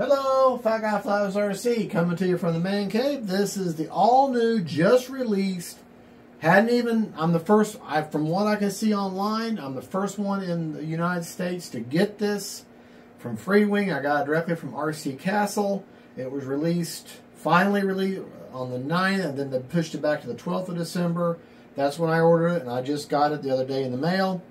Hello, Fat Guy Flies RC coming to you from the man cave. This is the all new, just released. Hadn't even, I'm the first, I, from what I can see online, I'm the first one in the United States to get this from Freewing. I got it directly from RC Castle. It was released, finally released on the 9th, and then they pushed it back to the 12th of December. That's when I ordered it, and I just got it the other day in the mail.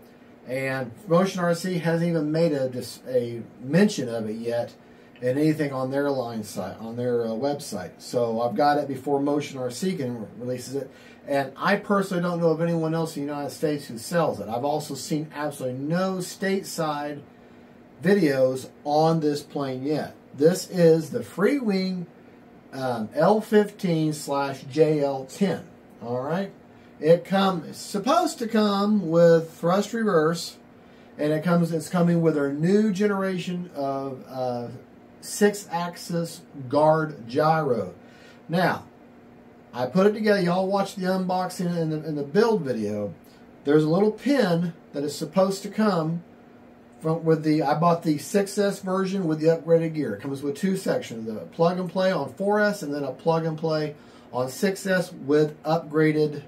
And Motion RC hasn't even made a, a mention of it yet in anything on their line site, on their uh, website. So I've got it before Motion RC can releases it. And I personally don't know of anyone else in the United States who sells it. I've also seen absolutely no stateside videos on this plane yet. This is the Freewing um, L15 slash JL10. All right. It comes supposed to come with thrust reverse, and it comes. It's coming with our new generation of uh, six-axis guard gyro. Now, I put it together. Y'all watch the unboxing and the, and the build video. There's a little pin that is supposed to come from with the. I bought the 6S version with the upgraded gear. It comes with two sections: the plug and play on 4S, and then a plug and play on 6S with upgraded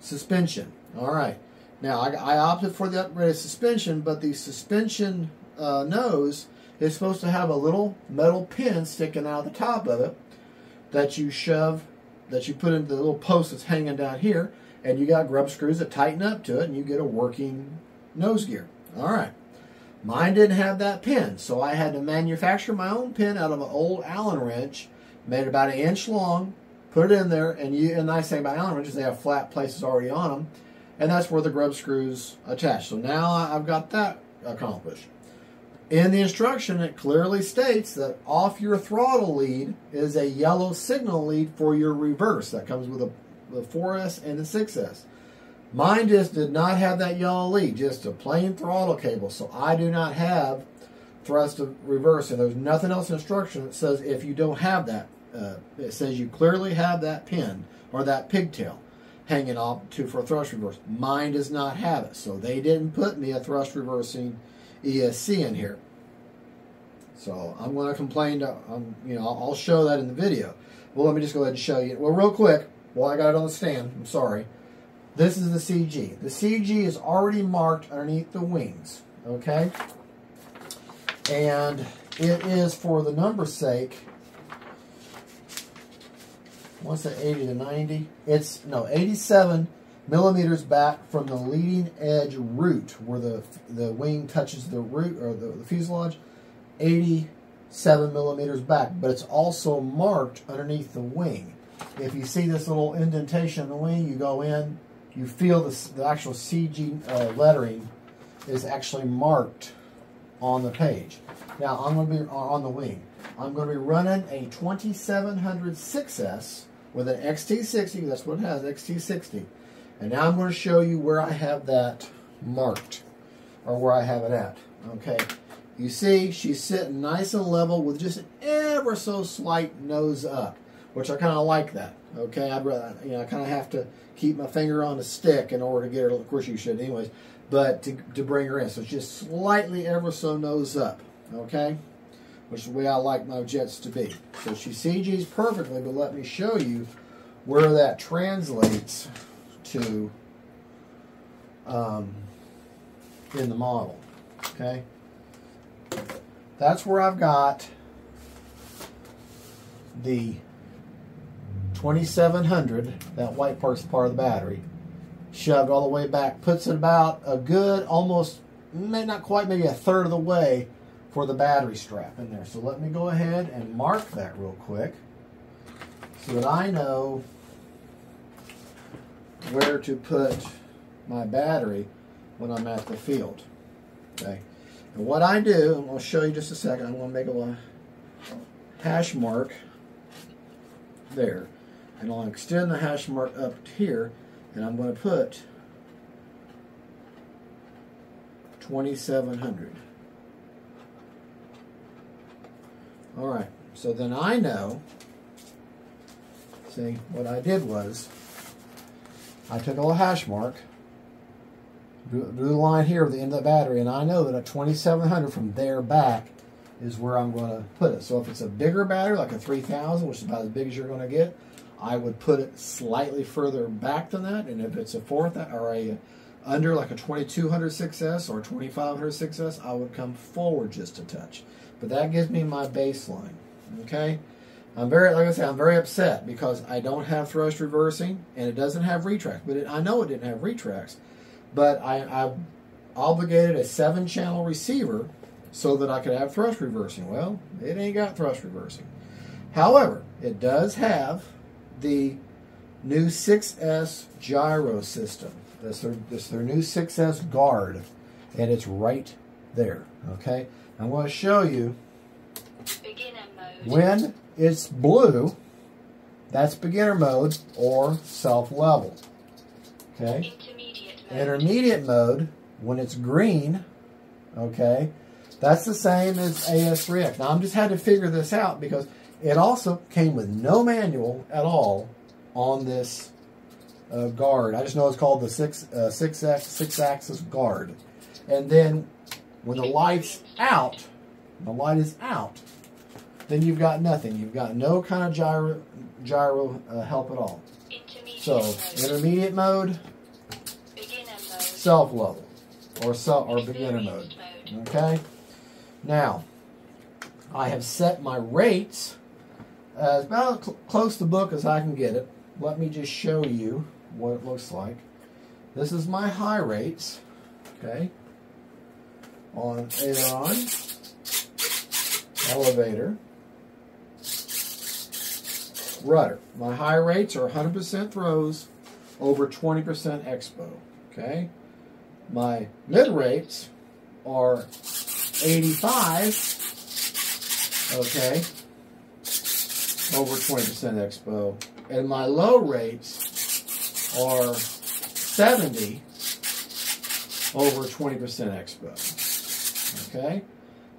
suspension. All right. Now, I, I opted for the upgraded suspension, but the suspension uh, nose is supposed to have a little metal pin sticking out of the top of it that you shove, that you put into the little post that's hanging down here, and you got grub screws that tighten up to it, and you get a working nose gear. All right. Mine didn't have that pin, so I had to manufacture my own pin out of an old Allen wrench, made about an inch long, put it in there, and you. And the nice thing about Allen wrenches, they have flat places already on them, and that's where the grub screws attach. So now I've got that accomplished. In the instruction, it clearly states that off your throttle lead is a yellow signal lead for your reverse. That comes with a, the 4S and the 6S. Mine just did not have that yellow lead, just a plain throttle cable. So I do not have thrust of reverse, and there's nothing else in the instruction that says if you don't have that. Uh, it says you clearly have that pin or that pigtail hanging off to for a thrust reverse. Mine does not have it, so they didn't put me a thrust reversing ESC in here. So I'm going to complain to, um, you know, I'll show that in the video. Well, let me just go ahead and show you. Well, real quick, while I got it on the stand, I'm sorry. This is the CG. The CG is already marked underneath the wings, okay? And it is for the number's sake, what's it, 80 to 90? It's, no, 87 millimeters back from the leading edge root where the the wing touches the root or the, the fuselage. 87 millimeters back but it's also marked underneath the wing. If you see this little indentation in the wing you go in you feel the, the actual CG uh, lettering is actually marked on the page. Now I'm going to be on the wing. I'm going to be running a 2700 6S with an XT60 that's what it has XT60 and now I'm going to show you where I have that marked, or where I have it at. Okay, you see she's sitting nice and level with just an ever so slight nose up, which I kind of like that. Okay, I'd rather, you know, I kind of have to keep my finger on the stick in order to get her, of course you should anyways, but to, to bring her in. So just slightly ever so nose up, okay? Which is the way I like my jets to be. So she CGs perfectly, but let me show you where that translates to um, in the model. Okay, that's where I've got the 2700, that white part's part of the battery, shoved all the way back, puts it about a good, almost, may not quite, maybe a third of the way for the battery strap in there. So let me go ahead and mark that real quick so that I know where to put my battery when I'm at the field. Okay. And what I do, and I'll show you just a second, I'm going to make a little hash mark there. And I'll extend the hash mark up here, and I'm going to put 2700. All right, so then I know, see, what I did was, I took a little hash mark, drew, the line here at the end of the battery, and I know that a 2700 from there back is where I'm going to put it. So if it's a bigger battery, like a 3000, which is about as big as you're going to get, I would put it slightly further back than that. And if it's a fourth or a under like a 2200 6S or 2500 6S, I would come forward just a touch. But that gives me my baseline. Okay. I'm very, like I said, I'm very upset because I don't have thrust reversing and it doesn't have retracts. But it, I know it didn't have retracts, but I, I obligated a seven channel receiver so that I could have thrust reversing. Well, it ain't got thrust reversing. However, it does have the new 6S gyro system. This their, this their new 6S guard, and it's right there. Okay, I'm going to show you when it's blue. That's beginner mode or self level. Okay. Intermediate mode. Intermediate mode when it's green. Okay. That's the same as AS3X. Now, I'm just had to figure this out because it also came with no manual at all on this uh, guard. I just know it's called the six uh, six six axis guard. And then when the light's out, the light is out, then you've got nothing. You've got no kind of gyro gyro uh, help at all. So intermediate mode, self level, or self or beginner mode. Okay. Now, I have set my rates as about cl close to book as I can get it. Let me just show you what it looks like. This is my high rates, okay, on aileron, elevator, rudder. My high rates are 100% throws over 20% expo, okay? My mid rates are 85, okay, over 20% expo. And my low rates are 70 over 20% expo. Okay?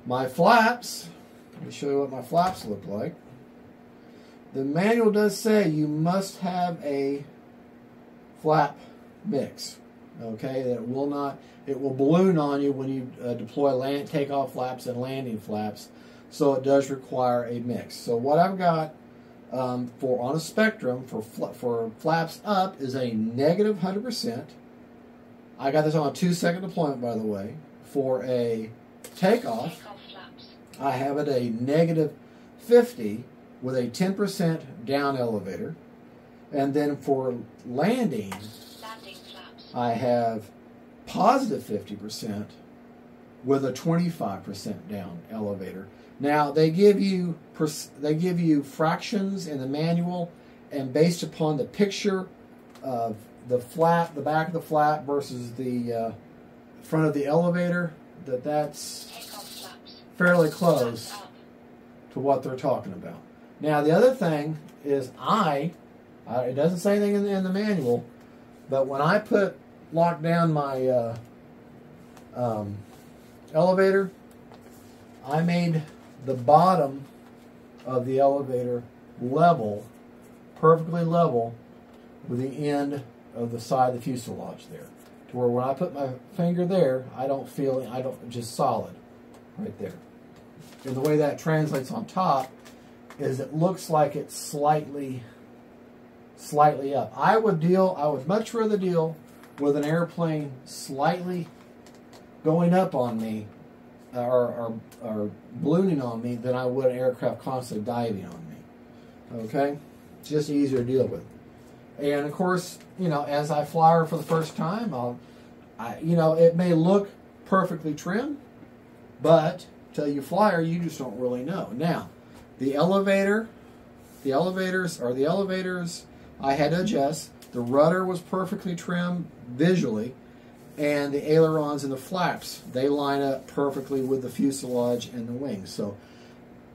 My flaps, let me show you what my flaps look like. The manual does say you must have a flap mix. Okay, that will not it will balloon on you when you uh, deploy land takeoff flaps and landing flaps. So it does require a mix. So what I've got um, for on a spectrum for for flaps up is a negative 100%. I got this on a two second deployment, by the way. For a takeoff, I have it a negative 50 with a 10% down elevator. And then for landing, I have positive 50% with a 25% down elevator. Now they give you they give you fractions in the manual, and based upon the picture of the flap, the back of the flap versus the uh, front of the elevator, that that's fairly close to what they're talking about. Now the other thing is I, it doesn't say anything in the, in the, manual, but when I put lock down my uh, um, elevator, I made the bottom of the elevator level, perfectly level with the end of the side of the fuselage there. To where when I put my finger there, I don't feel, I don't, just solid right there. And the way that translates on top is it looks like it's slightly, slightly up. I would deal, I would much rather deal with an airplane slightly going up on me uh, or, or, or ballooning on me than I would an aircraft constantly diving on me. Okay? It's just easier to deal with. And of course, you know, as I fly her for the first time, I'll, I, you know, it may look perfectly trim, but till you fly her, you just don't really know. Now, the elevator, the elevators, or the elevators, I had to adjust. The rudder was perfectly trim visually and the ailerons and the flaps they line up perfectly with the fuselage and the wings so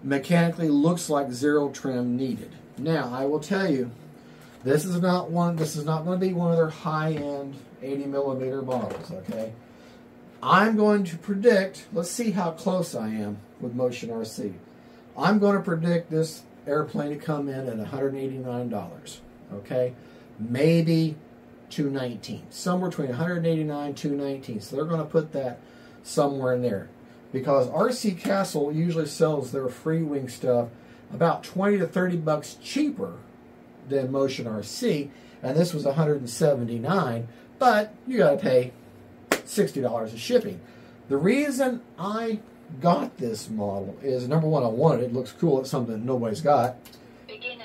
mechanically looks like zero trim needed now i will tell you this is not one this is not going to be one of their high-end 80 millimeter models okay? I'm going to predict let's see how close i am with motion rc i'm going to predict this airplane to come in at $189 okay? Maybe 219 somewhere between 189 219 so they're going to put that somewhere in there. Because RC Castle usually sells their Freewing stuff about 20 to 30 bucks cheaper than Motion RC, and this was 179, but you got to pay $60 of shipping. The reason I got this model is number one, I wanted it. It looks cool. It's something nobody's got.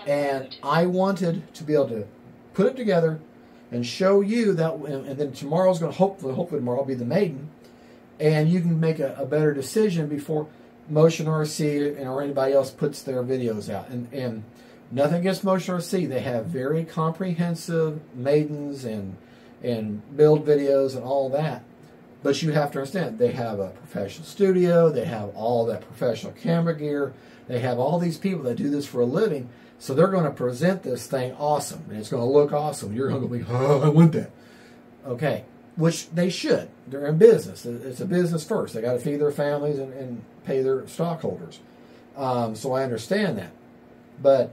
And I wanted to be able to put it together and show you that, and then tomorrow's going to hopefully, hopefully tomorrow will be the maiden, and you can make a, a better decision before Motion RC or anybody else puts their videos out. And, and nothing against Motion RC, they have very comprehensive maidens and and build videos and all that. But you have to understand, they have a professional studio, they have all that professional camera gear, they have all these people that do this for a living, so they're going to present this thing awesome, and it's going to look awesome. You're going to be, oh, I want that. Okay, which they should. They're in business. It's a business first. They got to feed their families and, and pay their stockholders. Um, so I understand that. But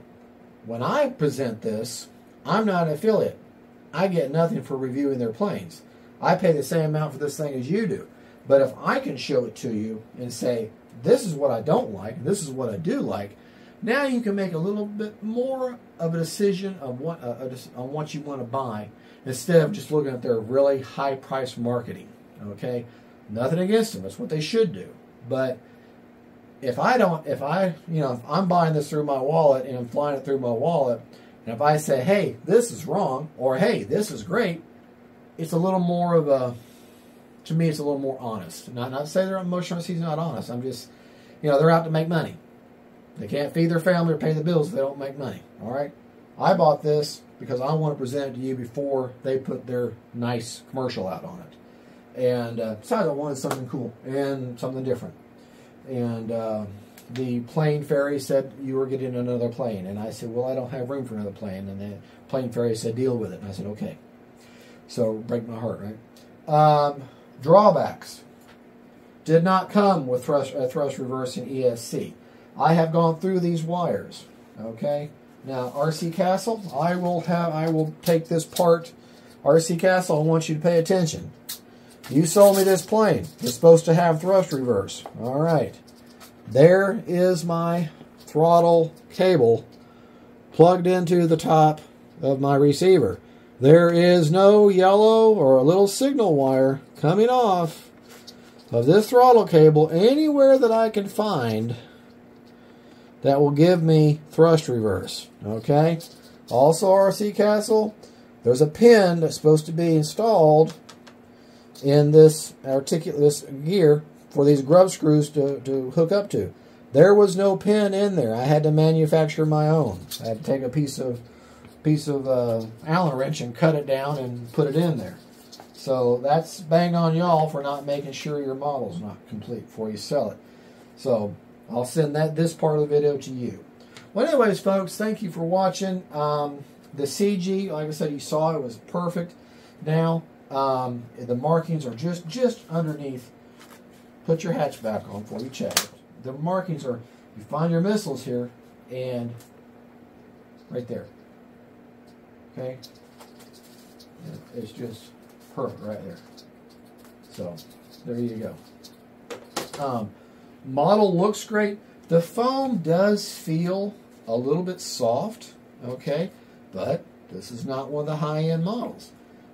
when I present this, I'm not an affiliate. I get nothing for reviewing their planes. I pay the same amount for this thing as you do. But if I can show it to you and say, this is what I don't like, and this is what I do like, now you can make a little bit more of a decision of what uh, on what you want to buy instead of just looking at their really high price marketing. Okay, nothing against them; that's what they should do. But if I don't, if I, you know, if I'm buying this through my wallet and I'm flying it through my wallet, and if I say, "Hey, this is wrong," or "Hey, this is great," it's a little more of a to me it's a little more honest. Not not to say their Motion RC's not honest. I'm just you know, they're out to make money. They can't feed their family or pay the bills if they don't make money. All right? I bought this because I want to present it to you before they put their nice commercial out on it. And uh, besides, I wanted something cool and something different. And uh, the plane fairy said you were getting another plane. And I said, well, I don't have room for another plane. And the plane fairy said, deal with it. And I said, okay. So break my heart, right? Um, drawbacks did not come with thrust, uh, thrust reversing ESC. I have gone through these wires. Okay. Now RC Castle, I will have I will take this part. RC Castle, I want you to pay attention. You sold me this plane. It's supposed to have thrust reverse. All right. There is my throttle cable plugged into the top of my receiver. There is no yellow or a little signal wire coming off of this throttle cable anywhere that I can find that will give me thrust reverse. Okay? Also RC Castle, there's a pin that's supposed to be installed in this articulate this gear for these grub screws to, to hook up to. There was no pin in there. I had to manufacture my own. I had to take a piece of piece of uh, Allen wrench and cut it down and put it in there. So that's bang on y'all for not making sure your model's not complete before you sell it. So I'll send that this part of the video to you. Well, anyways, folks, thank you for watching. Um, the CG, like I said, you saw it was perfect. Now um, the markings are just just underneath. Put your hatch back on before you check it. The markings are. You find your missiles here, and right there. Okay, it's just perfect right there. So there you go. Um, model looks great. The foam does feel a little bit soft, okay, but this is not one of the high-end models.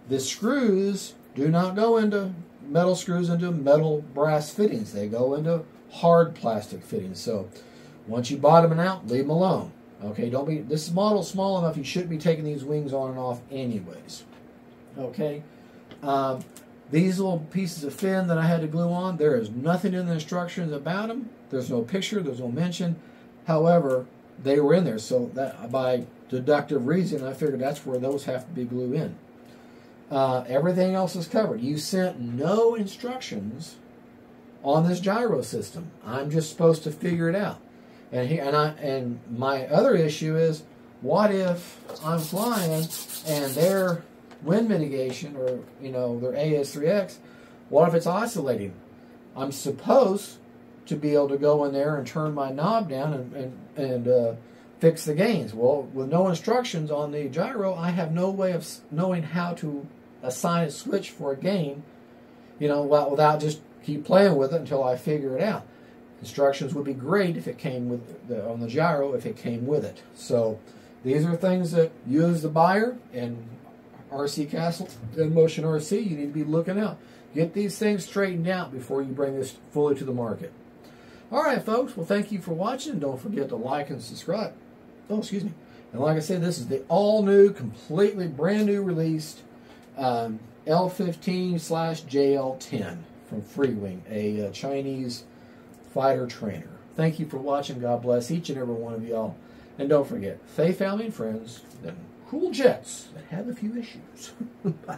The screws do not go into metal screws into metal brass fittings. They go into hard plastic fittings. So once you bottom it out, leave them alone. Okay, don't be. This model small enough. You shouldn't be taking these wings on and off, anyways. Okay. Um, these little pieces of fin that I had to glue on, there is nothing in the instructions about them. There's no picture, there's no mention. However, they were in there, so that by deductive reason, I figured that's where those have to be glued in. Uh, everything else is covered. You sent no instructions on this gyro system. I'm just supposed to figure it out. And here, and I, and my other issue is, what if I'm flying and they're wind mitigation or, you know, their AS3X, what if it's oscillating? I'm supposed to be able to go in there and turn my knob down and, and, and uh, fix the gains. Well, with no instructions on the gyro, I have no way of knowing how to assign a switch for a gain, you know, without just keep playing with it until I figure it out. Instructions would be great if it came with the, on the gyro if it came with it. So these are things that you as the buyer and RC Castle and Motion RC you need to be looking out. Get these things straightened out before you bring this fully to the market. All right, folks. Well, thank you for watching. Don't forget to like and subscribe. Oh, excuse me. And like I said, this is the all new, completely brand new released um, L15 slash JL10 from Freewing, a uh, Chinese fighter trainer. Thank you for watching. God bless each and every one of y'all. And don't forget, faith, family, and friends, then cool jets that have a few issues. Bye.